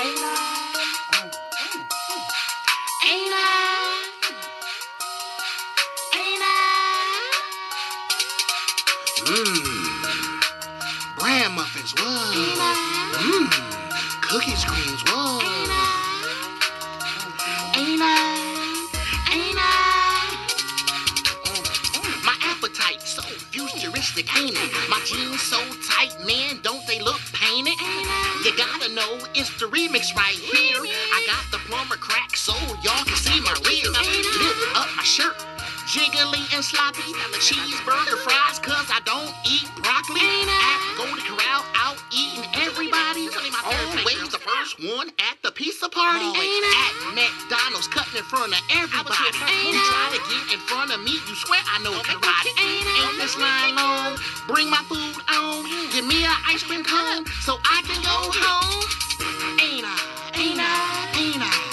Ain't I? Ain't I? Ain't I? Mmm. Bran muffins, I? Mmm. Cookies creams, what? Ain't? My jeans so tight, man, don't they look painted? You gotta know it's the remix right here. I got the plumber crack so y'all can see my rear. Lift up my shirt, jiggly and sloppy. Cheeseburger fries, cause I don't eat broccoli. At Golden Corral, out eating everybody. Always the first one at the pizza party. At McDonald's, cutting in front of everybody. You try to get in front of me, you swear I know karate. Ain't this line long? Bring my food on. Give me an ice cream cone so I can go home. Ain't I? Ain't I? Ain't I?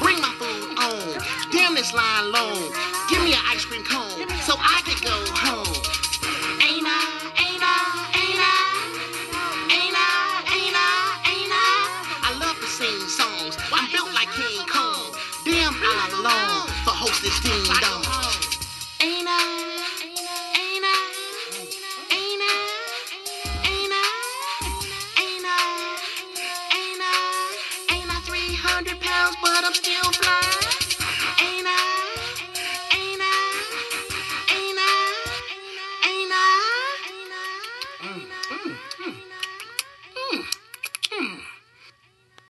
Bring my food on. Damn this line long. Give me an ice cream cone so I can go home. Ain't I? Ain't I? Ain't I? I? Love to sing songs. I'm built like King Kong. Damn, I long for hostess ding dong. hundred pounds, but I'm still